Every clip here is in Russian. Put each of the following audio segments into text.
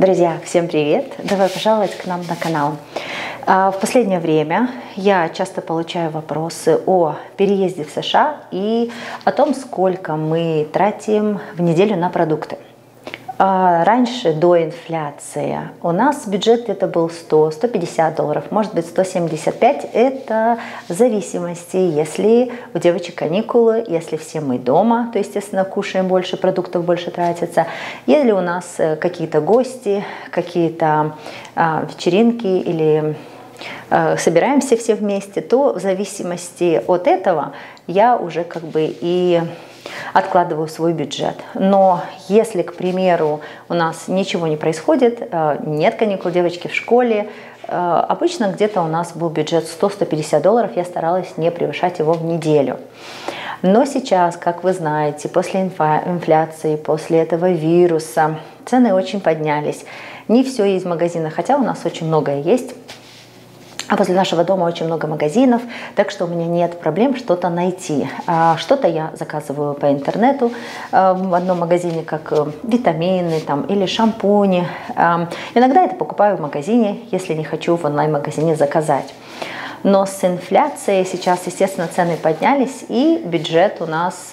Друзья, всем привет! Добро пожаловать к нам на канал. А, в последнее время я часто получаю вопросы о переезде в США и о том, сколько мы тратим в неделю на продукты. А, раньше, до инфляции, у нас бюджет это был 100-150 долларов, может быть 175. Это в зависимости, если у девочек каникулы, если все мы дома, то, естественно, кушаем больше, продуктов больше тратится. Если у нас э, какие-то гости, какие-то а, вечеринки или а, собираемся все вместе, то в зависимости от этого я уже как бы и откладываю свой бюджет. Но если, к примеру, у нас ничего не происходит, э, нет каникул девочки в школе, э, обычно где-то у нас был бюджет 100-150 долларов, я старалась не превышать его в неделю. Но сейчас, как вы знаете, после инфляции, после этого вируса, цены очень поднялись. Не все есть в магазинах, хотя у нас очень многое есть. А возле нашего дома очень много магазинов, так что у меня нет проблем что-то найти. А что-то я заказываю по интернету э, в одном магазине, как э, витамины там, или шампуни. Э, иногда это покупаю в магазине, если не хочу в онлайн-магазине заказать. Но с инфляцией сейчас, естественно, цены поднялись, и бюджет у нас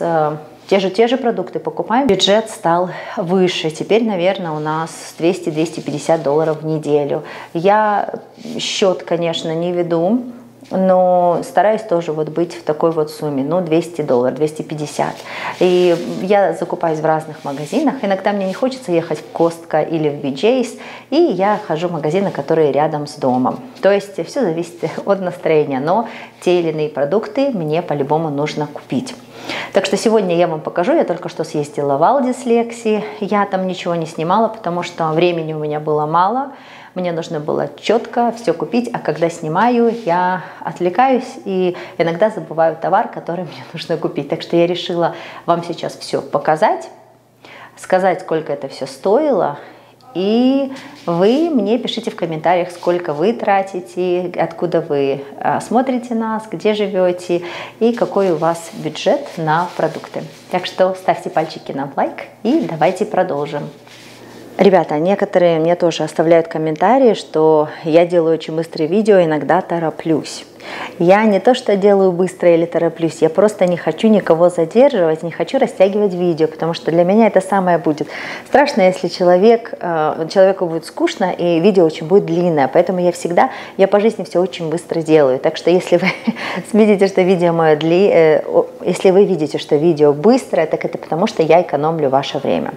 те же, те же продукты покупаем, бюджет стал выше. Теперь, наверное, у нас 200-250 долларов в неделю. Я счет, конечно, не веду, но стараюсь тоже вот быть в такой вот сумме, ну, 200 долларов, 250. И я закупаюсь в разных магазинах. Иногда мне не хочется ехать в Костка или в BJ's, и я хожу в магазины, которые рядом с домом. То есть все зависит от настроения, но те или иные продукты мне по-любому нужно купить. Так что сегодня я вам покажу, я только что съездила в Алдис Лекси, я там ничего не снимала, потому что времени у меня было мало, мне нужно было четко все купить, а когда снимаю, я отвлекаюсь и иногда забываю товар, который мне нужно купить. Так что я решила вам сейчас все показать, сказать, сколько это все стоило, и вы мне пишите в комментариях, сколько вы тратите, откуда вы а, смотрите нас, где живете и какой у вас бюджет на продукты. Так что ставьте пальчики на лайк и давайте продолжим. Ребята, некоторые мне тоже оставляют комментарии, что я делаю очень быстрые видео, иногда тороплюсь. Я не то, что делаю быстро или тороплюсь, я просто не хочу никого задерживать, не хочу растягивать видео, потому что для меня это самое будет. Страшно, если человек, э, человеку будет скучно и видео очень будет длинное, поэтому я всегда, я по жизни все очень быстро делаю. Так что если вы видите, что видео мое дли, э, если вы видите, что видео быстрое, так это потому, что я экономлю ваше время.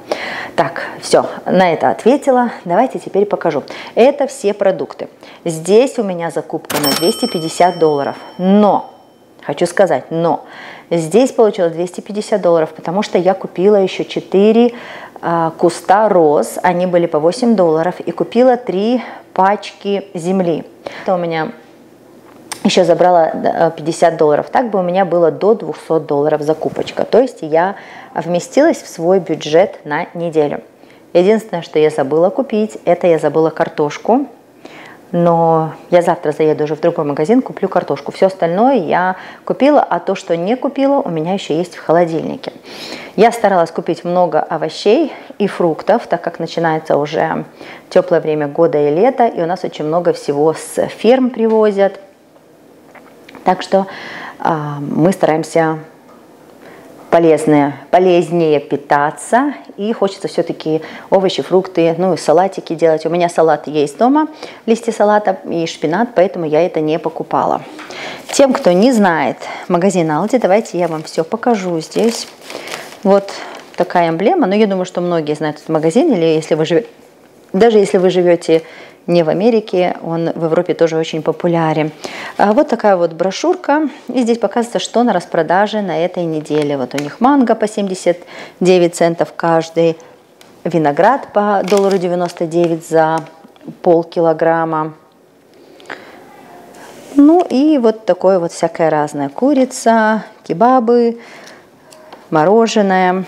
Так, все, на это ответила. Давайте теперь покажу. Это все продукты. Здесь у меня закупка на 250 долларов. Но, хочу сказать, но, здесь получилось 250 долларов, потому что я купила еще 4 а, куста роз, они были по 8 долларов, и купила 3 пачки земли. Это у меня еще забрала 50 долларов. Так бы у меня было до 200 долларов закупочка. То есть я вместилась в свой бюджет на неделю. Единственное, что я забыла купить, это я забыла картошку но я завтра заеду уже в другой магазин, куплю картошку. Все остальное я купила, а то, что не купила, у меня еще есть в холодильнике. Я старалась купить много овощей и фруктов, так как начинается уже теплое время года и лета, и у нас очень много всего с ферм привозят. Так что э, мы стараемся полезные, полезнее питаться. И хочется все-таки овощи, фрукты, ну и салатики делать. У меня салат есть дома, листья салата и шпинат, поэтому я это не покупала. Тем, кто не знает магазин Алди, давайте я вам все покажу здесь. Вот такая эмблема. Но я думаю, что многие знают этот магазин, или если вы живете, даже если вы живете не в Америке, он в Европе тоже очень популярен. А вот такая вот брошюрка, и здесь показывается, что на распродаже на этой неделе. Вот у них манго по 79 центов каждый, виноград по доллару 99 за полкилограмма. Ну и вот такое вот всякое разное. Курица, кебабы, мороженое.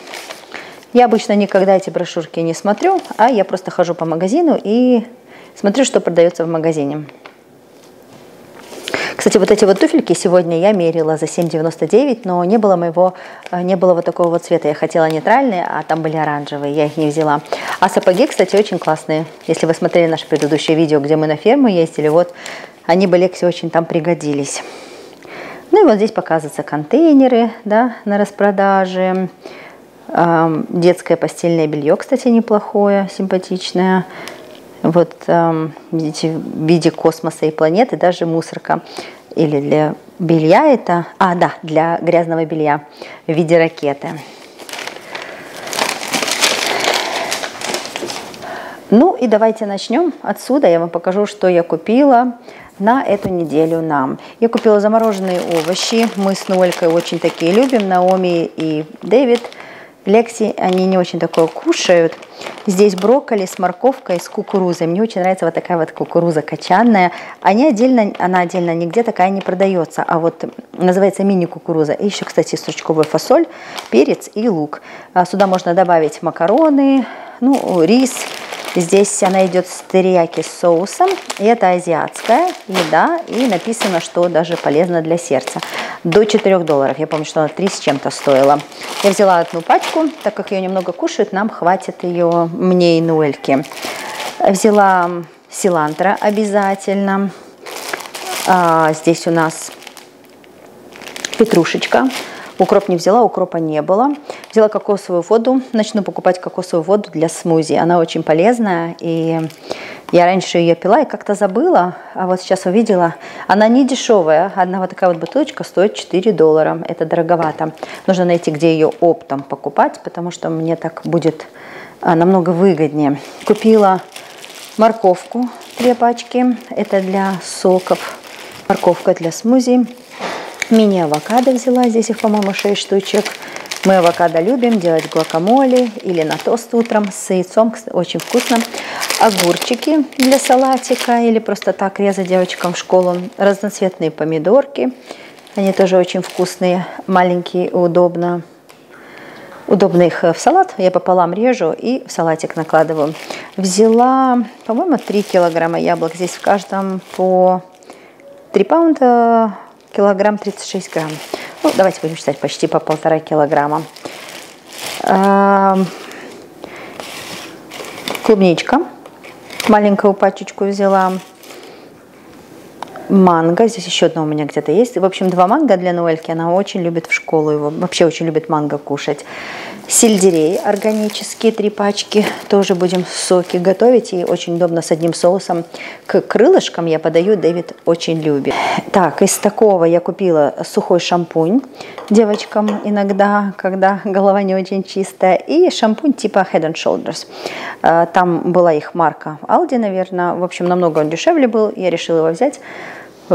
Я обычно никогда эти брошюрки не смотрю, а я просто хожу по магазину и Смотрю, что продается в магазине. Кстати, вот эти вот туфельки сегодня я мерила за 7,99, но не было моего, э, не было вот такого вот цвета. Я хотела нейтральные, а там были оранжевые, я их не взяла. А сапоги, кстати, очень классные. Если вы смотрели наше предыдущее видео, где мы на ферму ездили, вот они бы Лексе очень там пригодились. Ну и вот здесь показываются контейнеры да, на распродаже. Эм, детское постельное белье, кстати, неплохое, симпатичное. Вот эм, видите, в виде космоса и планеты, даже мусорка. Или для белья это, а да, для грязного белья в виде ракеты. Ну и давайте начнем отсюда. Я вам покажу, что я купила на эту неделю нам. Я купила замороженные овощи. Мы с Нолькой очень такие любим. Наоми и Дэвид. Лекси, они не очень такое кушают. Здесь брокколи с морковкой, с кукурузой. Мне очень нравится вот такая вот кукуруза качанная. Они отдельно, она отдельно нигде такая не продается, а вот называется мини-кукуруза. И еще, кстати, стручковая фасоль, перец и лук. А сюда можно добавить макароны, ну, рис, Здесь она идет с терияки соусом. И это азиатская еда. И написано, что даже полезно для сердца. До 4 долларов. Я помню, что она 3 с чем-то стоила. Я взяла одну пачку. Так как ее немного кушают, нам хватит ее мне и Нуэльке. Взяла силантро обязательно. А, здесь у нас петрушечка. Укроп не взяла, укропа не было. Взяла кокосовую воду. Начну покупать кокосовую воду для смузи. Она очень полезная. И я раньше ее пила и как-то забыла. А вот сейчас увидела. Она не дешевая. Одна вот такая вот бутылочка стоит 4 доллара. Это дороговато. Нужно найти, где ее оптом покупать, потому что мне так будет а, намного выгоднее. Купила морковку. Две пачки. Это для соков. Морковка для смузи. Мини-авокадо взяла, здесь их, по-моему, 6 штучек. Мы авокадо любим делать гуакамоле или на тост утром с яйцом, очень вкусно. Огурчики для салатика или просто так резать девочкам в школу. Разноцветные помидорки, они тоже очень вкусные, маленькие, удобно. Удобно их в салат, я пополам режу и в салатик накладываю. Взяла, по-моему, 3 килограмма яблок. Здесь в каждом по 3 паунда килограмм 36 грамм. Ну, давайте будем считать почти по полтора килограмма. Клубничка. Маленькую пачечку взяла. Манго. Здесь еще одно у меня где-то есть. В общем, два манго для Ноэльки. Она очень любит в школу его. Вообще очень любит манго кушать. Сельдерей органические, три пачки. Тоже будем соки готовить. И очень удобно с одним соусом. К крылышкам я подаю. Дэвид очень любит. Так, из такого я купила сухой шампунь девочкам иногда, когда голова не очень чистая. И шампунь типа Head and Shoulders. А, там была их марка Aldi, наверное. В общем, намного он дешевле был. Я решила его взять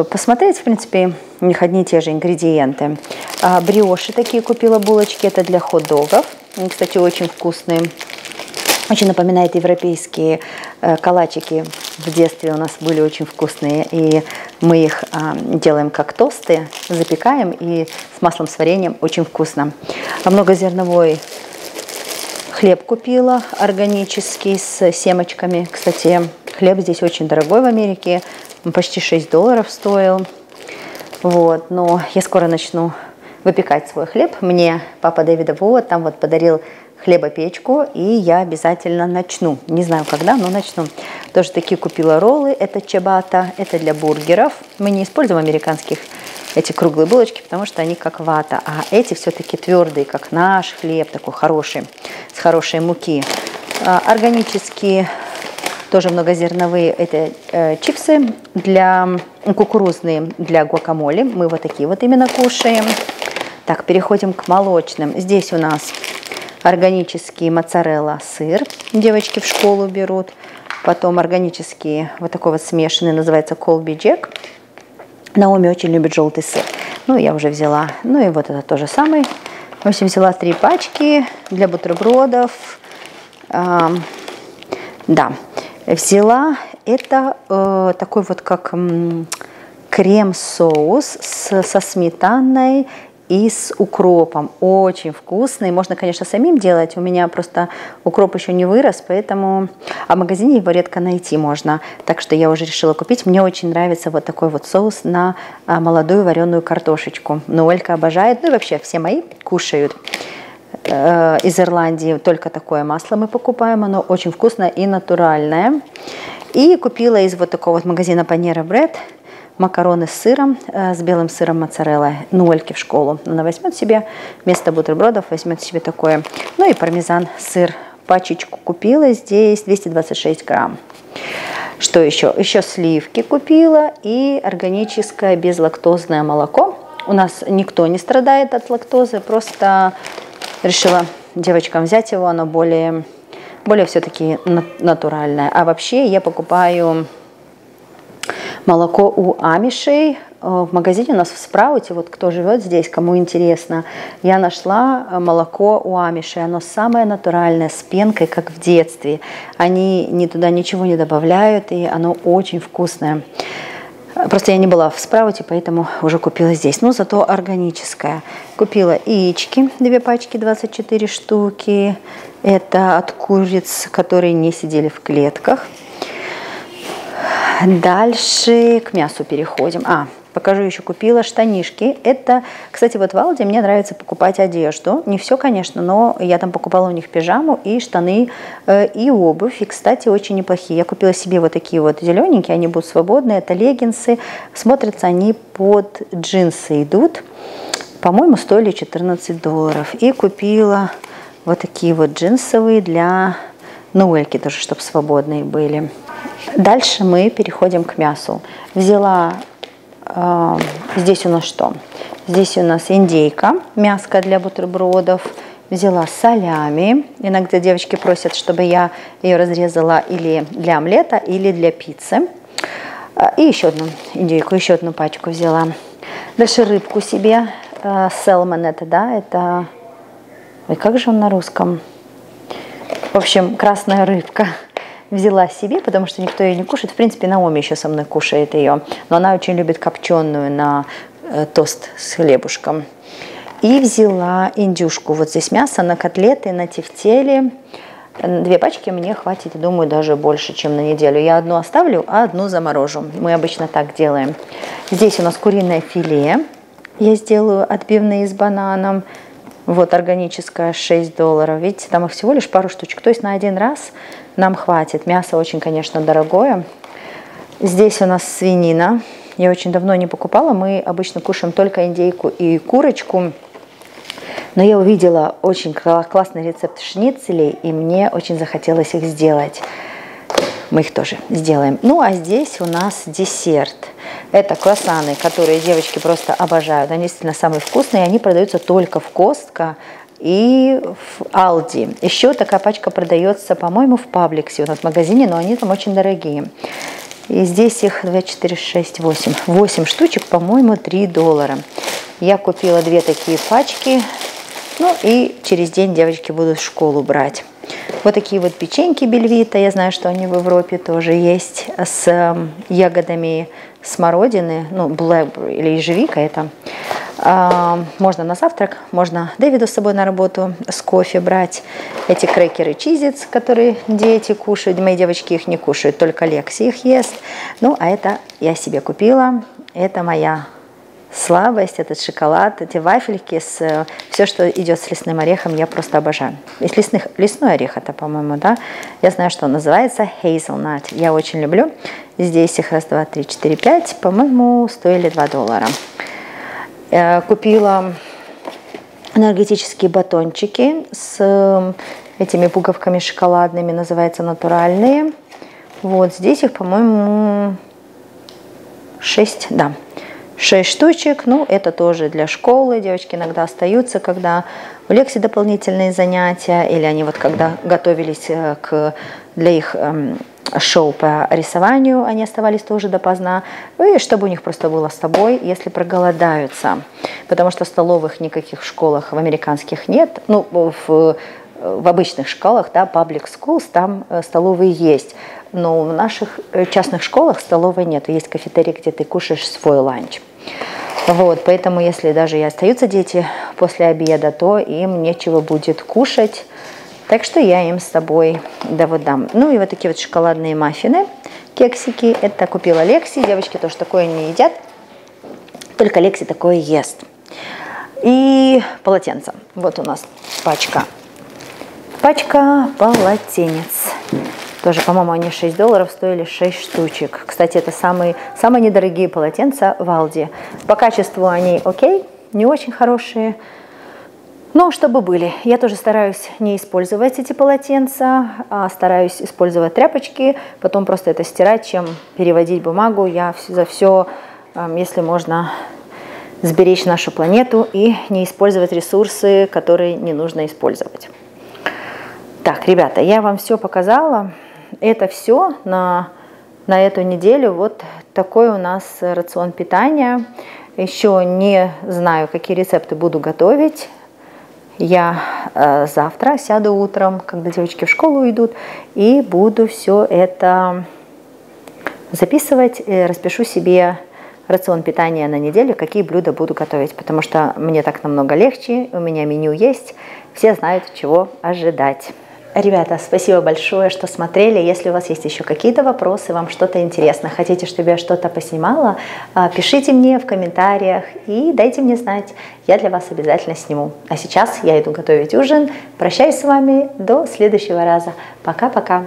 посмотреть. В принципе, у них одни и те же ингредиенты. А, бриоши такие купила булочки. Это для хот-догов. Они, кстати, очень вкусные. Очень напоминает европейские э, калачики. В детстве у нас были очень вкусные. И мы их а, делаем как тосты, запекаем и с маслом с вареньем. Очень вкусно. А многозерновой хлеб купила органический с семечками. Кстати, хлеб здесь очень дорогой в Америке. Он почти 6 долларов стоил. Вот, но я скоро начну выпекать свой хлеб. Мне папа Дэвида вот там вот подарил хлебопечку, и я обязательно начну. Не знаю когда, но начну. Тоже такие купила роллы, это чабата, это для бургеров. Мы не используем американских эти круглые булочки, потому что они как вата, а эти все-таки твердые, как наш хлеб, такой хороший, с хорошей муки. А, органические тоже многозерновые это э, чипсы для кукурузные для гуакамоле. Мы вот такие вот именно кушаем. Так, переходим к молочным. Здесь у нас органический моцарелла сыр. Девочки в школу берут. Потом органический вот такой вот смешанный, называется колби джек. Наоми очень любит желтый сыр. Ну, я уже взяла. Ну и вот это тоже самый. В общем, взяла три пачки для бутербродов. А, да, взяла это э, такой вот как крем-соус со сметаной и с укропом. Очень вкусный. Можно, конечно, самим делать. У меня просто укроп еще не вырос, поэтому... А в магазине его редко найти можно. Так что я уже решила купить. Мне очень нравится вот такой вот соус на а, молодую вареную картошечку. Но Олька обожает. Ну и вообще все мои кушают э, из Ирландии только такое масло мы покупаем, оно очень вкусное и натуральное. И купила из вот такого вот магазина Panera Bread макароны с сыром, э, с белым сыром моцарелла, ну, Ольке в школу. Она возьмет себе вместо бутербродов, возьмет себе такое. Ну и пармезан, сыр, пачечку купила здесь 226 грамм. Что еще? Еще сливки купила и органическое безлактозное молоко. У нас никто не страдает от лактозы, просто решила девочкам взять его, оно более, более все-таки натуральное. А вообще я покупаю молоко у амишей. Э, в магазине у нас в Спрауте, вот кто живет здесь, кому интересно, я нашла э, молоко у амишей. Оно самое натуральное, с пенкой, как в детстве. Они ни туда ничего не добавляют, и оно очень вкусное. Просто я не была в спрауте, поэтому уже купила здесь. Но зато органическое. Купила яички, две пачки, 24 штуки. Это от куриц, которые не сидели в клетках. Дальше к мясу переходим. А, покажу еще, купила штанишки. Это, кстати, вот в Алде мне нравится покупать одежду. Не все, конечно, но я там покупала у них пижаму и штаны, э, и обувь. И, кстати, очень неплохие. Я купила себе вот такие вот зелененькие, они будут свободные. Это леггинсы. Смотрятся они под джинсы идут. По-моему, стоили 14 долларов. И купила вот такие вот джинсовые для Нуэльки тоже, чтобы свободные были. Дальше мы переходим к мясу. Взяла, здесь у нас что? Здесь у нас индейка, мяско для бутербродов. Взяла солями. Иногда девочки просят, чтобы я ее разрезала или для омлета, или для пиццы. А, и еще одну индейку, еще одну пачку взяла. Дальше рыбку себе. Селман это, да, это... Ой, как же он на русском? В общем, красная рыбка взяла себе, потому что никто ее не кушает. В принципе, Наоми еще со мной кушает ее, но она очень любит копченую на э, тост с хлебушком. И взяла индюшку. Вот здесь мясо на котлеты, на тефтели. Две пачки мне хватит, думаю, даже больше, чем на неделю. Я одну оставлю, а одну заморожу. Мы обычно так делаем. Здесь у нас куриное филе. Я сделаю отбивные с бананом. Вот органическая 6 долларов. Видите, там их всего лишь пару штучек. То есть на один раз нам хватит. Мясо очень, конечно, дорогое. Здесь у нас свинина. Я очень давно не покупала. Мы обычно кушаем только индейку и курочку. Но я увидела очень классный рецепт шницелей, и мне очень захотелось их сделать. Мы их тоже сделаем. Ну, а здесь у нас десерт. Это круассаны, которые девочки просто обожают. Они действительно самые вкусные. Они продаются только в Костко и в Алди. Еще такая пачка продается, по-моему, в Пабликсе у нас в магазине, но они там очень дорогие. И здесь их 2, 4, 6, 8. 8 штучек, по-моему, 3 доллара. Я купила две такие пачки. Ну и через день девочки будут в школу брать. Вот такие вот печеньки бельвита. Я знаю, что они в Европе тоже есть с ягодами смородины, ну, blackberry или ежевика это. А, можно на завтрак, можно Дэвиду с собой на работу с кофе брать. Эти крекеры чизец, которые дети кушают. Мои девочки их не кушают, только Лекси их ест. Ну, а это я себе купила. Это моя слабость, этот шоколад, эти вафельки, с, все, что идет с лесным орехом, я просто обожаю. Из лесных, лесной орех это, по-моему, да? Я знаю, что он называется hazelnut. Я очень люблю. Здесь их раз, два, три, четыре, пять. По-моему, стоили 2 доллара. Я купила энергетические батончики с этими пуговками шоколадными, называется натуральные. Вот здесь их, по-моему, 6, да, 6 штучек. Ну, это тоже для школы. Девочки иногда остаются, когда у Лекси дополнительные занятия, или они вот когда готовились э, к, для их эм, шоу по рисованию, они оставались тоже допоздна, и чтобы у них просто было с тобой, если проголодаются. Потому что столовых никаких в школах в американских нет. Ну, в, в обычных школах, да, public schools, там э, столовые есть. Но в наших э, частных школах столовой нет. Есть кафетерий, где ты кушаешь свой ланч. Вот, поэтому если даже и остаются дети после обеда, то им нечего будет кушать. Так что я им с собой да вот дам. Ну и вот такие вот шоколадные маффины, кексики. Это купила Лекси. Девочки тоже такое не едят. Только Лекси такое ест. И полотенце. Вот у нас пачка. Пачка полотенец. Тоже, по-моему, они 6 долларов стоили 6 штучек. Кстати, это самые, самые недорогие полотенца в Алди. По качеству они окей, не очень хорошие. Но чтобы были. Я тоже стараюсь не использовать эти полотенца, а стараюсь использовать тряпочки, потом просто это стирать, чем переводить бумагу. Я за все, если можно, сберечь нашу планету и не использовать ресурсы, которые не нужно использовать. Так, ребята, я вам все показала. Это все на, на эту неделю. Вот такой у нас рацион питания. Еще не знаю, какие рецепты буду готовить. Я э, завтра сяду утром, когда девочки в школу идут, и буду все это записывать, распишу себе рацион питания на неделю, какие блюда буду готовить, потому что мне так намного легче, у меня меню есть, все знают, чего ожидать. Ребята, спасибо большое, что смотрели. Если у вас есть еще какие-то вопросы, вам что-то интересно, хотите, чтобы я что-то поснимала, а, пишите мне в комментариях и дайте мне знать. Я для вас обязательно сниму. А сейчас я иду готовить ужин. Прощаюсь с вами до следующего раза. Пока-пока.